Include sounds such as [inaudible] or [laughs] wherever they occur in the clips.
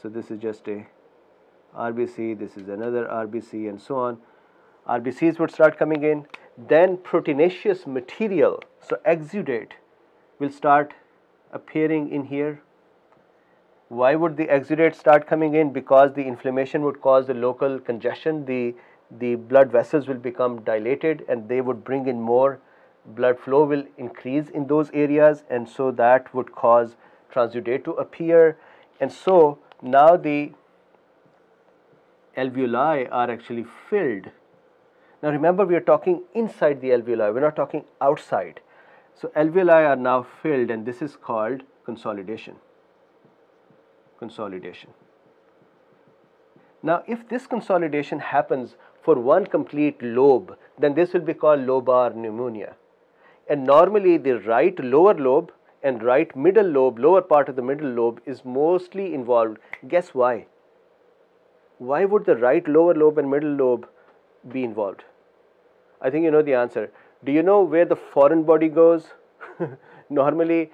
So this is just a RBC, this is another RBC and so on. RBCs would start coming in, then proteinaceous material, so exudate will start appearing in here. Why would the exudate start coming in? Because the inflammation would cause the local congestion, the, the blood vessels will become dilated and they would bring in more blood flow will increase in those areas and so that would cause transudate to appear and so now the alveoli are actually filled. Now remember we are talking inside the alveoli, we are not talking outside. So alveoli are now filled and this is called consolidation. Consolidation. Now if this consolidation happens for one complete lobe, then this will be called lobar pneumonia. And normally the right lower lobe and right middle lobe, lower part of the middle lobe is mostly involved. Guess why? Why would the right lower lobe and middle lobe be involved? I think you know the answer. Do you know where the foreign body goes? [laughs] normally,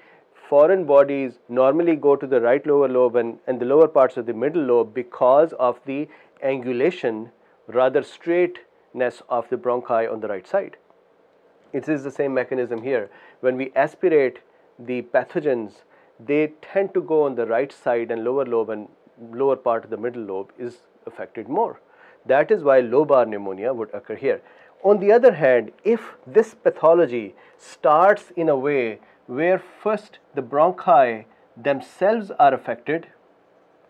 foreign bodies normally go to the right lower lobe and, and the lower parts of the middle lobe because of the angulation, rather straightness of the bronchi on the right side. It is the same mechanism here. When we aspirate the pathogens, they tend to go on the right side and lower lobe and lower part of the middle lobe is affected more. That is why lobar pneumonia would occur here. On the other hand, if this pathology starts in a way where first the bronchi themselves are affected,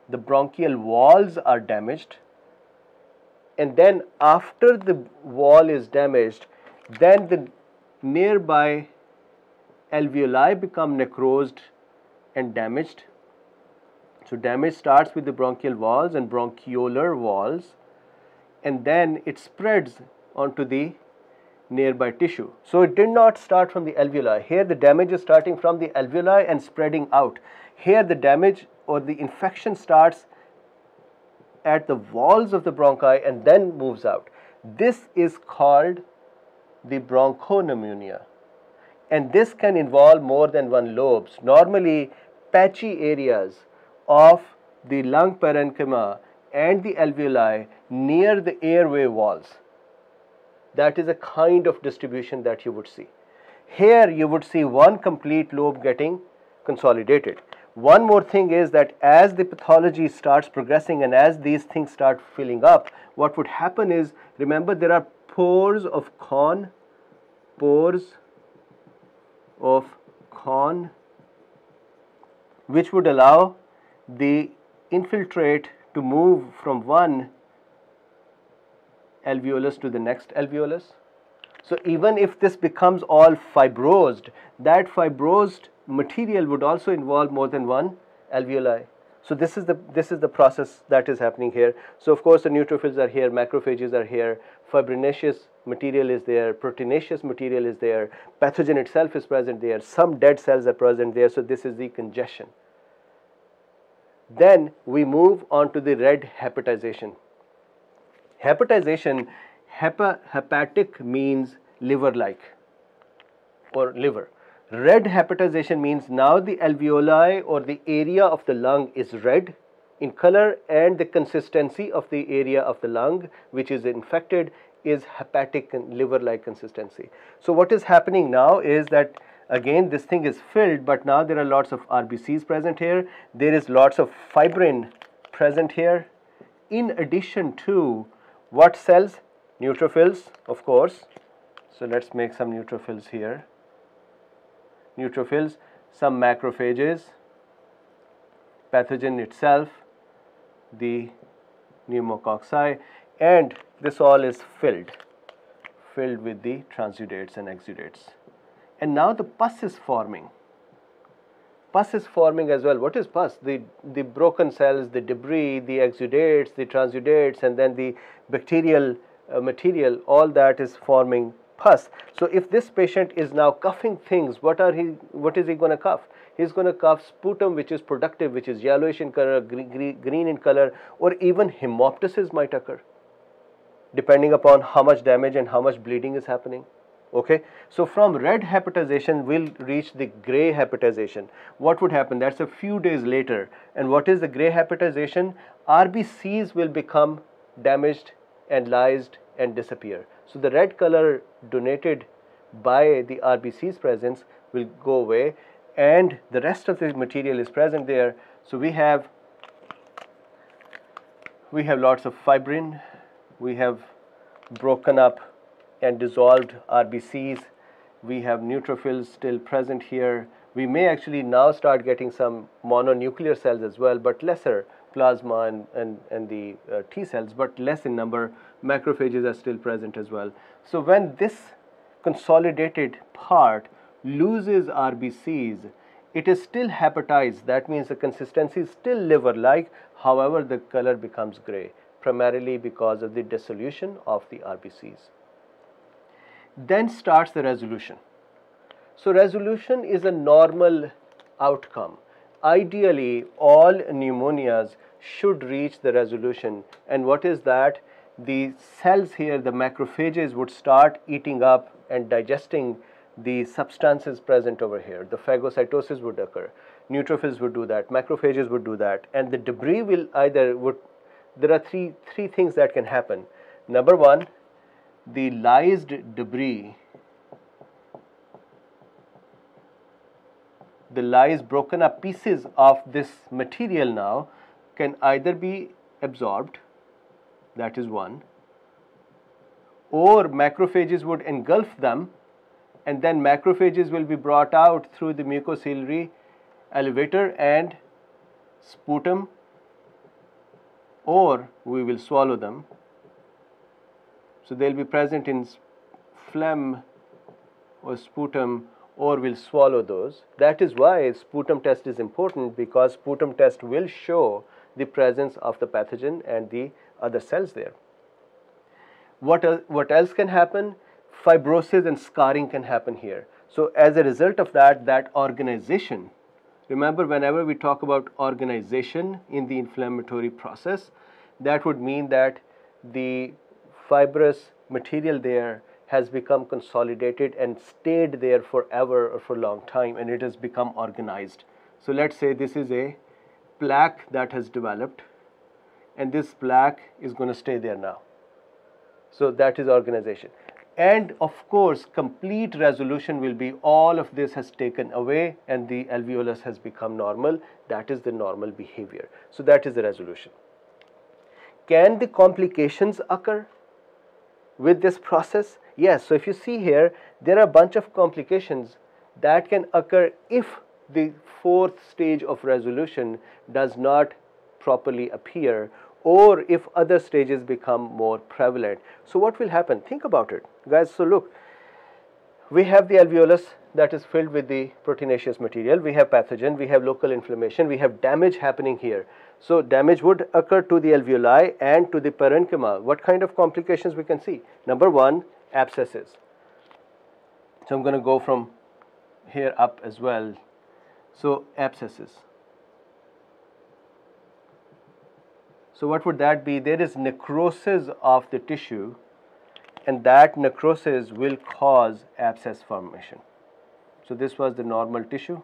the bronchial walls are damaged, and then after the wall is damaged, then the nearby alveoli become necrosed and damaged. So damage starts with the bronchial walls and bronchiolar walls and then it spreads onto the nearby tissue. So it did not start from the alveoli. Here the damage is starting from the alveoli and spreading out. Here the damage or the infection starts at the walls of the bronchi and then moves out. This is called the bronchopneumonia. And this can involve more than one lobes. Normally, patchy areas of the lung parenchyma and the alveoli near the airway walls. That is a kind of distribution that you would see. Here you would see one complete lobe getting consolidated. One more thing is that as the pathology starts progressing and as these things start filling up, what would happen is, remember there are pores of Kohn, pores of Kohn, which would allow the infiltrate to move from one alveolus to the next alveolus. So even if this becomes all fibrosed, that fibrosed material would also involve more than one alveoli. So this is the this is the process that is happening here. So of course the neutrophils are here, macrophages are here, fibrinaceous material is there, proteinaceous material is there, pathogen itself is present there, some dead cells are present there. So this is the congestion. Then we move on to the red hepatization. Hepatization, hepa, hepatic means liver-like or liver. Red hepatization means now the alveoli or the area of the lung is red in color and the consistency of the area of the lung which is infected is hepatic and liver-like consistency. So what is happening now is that again this thing is filled but now there are lots of RBCs present here. There is lots of fibrin present here in addition to what cells? Neutrophils of course. So let's make some neutrophils here neutrophils, some macrophages, pathogen itself, the pneumococci and this all is filled, filled with the transudates and exudates. And now the pus is forming. Pus is forming as well. What is pus? The, the broken cells, the debris, the exudates, the transudates and then the bacterial uh, material, all that is forming pus. So if this patient is now coughing things, what are he? What is he going to cough? He's going to cough sputum, which is productive, which is yellowish in color, green in color, or even hemoptysis might occur, depending upon how much damage and how much bleeding is happening. Okay, so from red hepatization we'll reach the gray hepatization. What would happen? That's a few days later. And what is the gray hepatization? RBCs will become damaged and lysed and disappear. So the red color donated by the RBC's presence will go away and the rest of the material is present there. So we have we have lots of fibrin, we have broken up and dissolved RBCs, we have neutrophils still present here. We may actually now start getting some mononuclear cells as well, but lesser plasma and, and, and the uh, T cells, but less in number. Macrophages are still present as well. So when this consolidated part loses RBCs, it is still hepatized. That means the consistency is still liver-like. However, the color becomes gray, primarily because of the dissolution of the RBCs. Then starts the resolution. So resolution is a normal outcome. Ideally, all pneumonias should reach the resolution. And what is that? The cells here, the macrophages would start eating up and digesting the substances present over here. The phagocytosis would occur. Neutrophils would do that. Macrophages would do that. And the debris will either would, there are three, three things that can happen. Number one, the lysed debris, the lysed broken up pieces of this material now can either be absorbed, that is one, or macrophages would engulf them and then macrophages will be brought out through the mucociliary elevator and sputum or we will swallow them. So they'll be present in phlegm or sputum or will swallow those. That is why sputum test is important because sputum test will show the presence of the pathogen and the other cells there. What, uh, what else can happen? fibrosis and scarring can happen here. So as a result of that, that organization, remember whenever we talk about organization in the inflammatory process, that would mean that the fibrous material there has become consolidated and stayed there forever or for a long time and it has become organized. So let's say this is a plaque that has developed and this plaque is going to stay there now. So that is organization. And of course complete resolution will be all of this has taken away and the alveolus has become normal. That is the normal behavior. So that is the resolution. Can the complications occur with this process yes so if you see here there are a bunch of complications that can occur if the fourth stage of resolution does not properly appear or if other stages become more prevalent. So what will happen? Think about it, guys. So look, we have the alveolus that is filled with the proteinaceous material. We have pathogen, we have local inflammation, we have damage happening here. So damage would occur to the alveoli and to the parenchyma. What kind of complications we can see? Number one, abscesses. So I'm going to go from here up as well. So abscesses. So what would that be? There is necrosis of the tissue and that necrosis will cause abscess formation. So this was the normal tissue.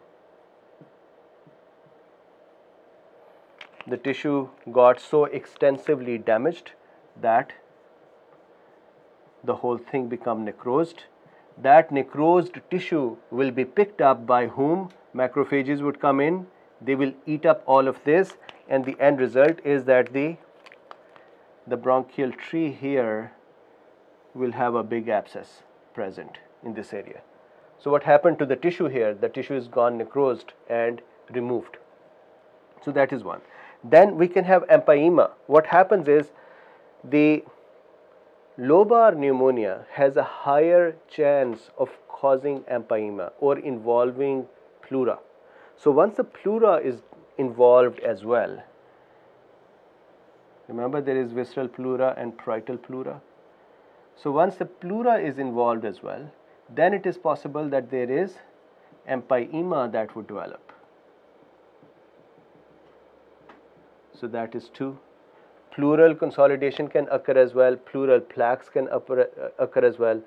The tissue got so extensively damaged that the whole thing become necrosed. That necrosed tissue will be picked up by whom? Macrophages would come in, they will eat up all of this and the end result is that the the bronchial tree here will have a big abscess present in this area. So what happened to the tissue here? The tissue is gone necrosed and removed. So that is one. Then we can have empyema. What happens is the Lobar pneumonia has a higher chance of causing empyema or involving pleura. So once the pleura is involved as well, remember there is visceral pleura and parietal pleura. So once the pleura is involved as well, then it is possible that there is empyema that would develop. So that is 2. Pleural consolidation can occur as well, pleural plaques can occur, uh, occur as well.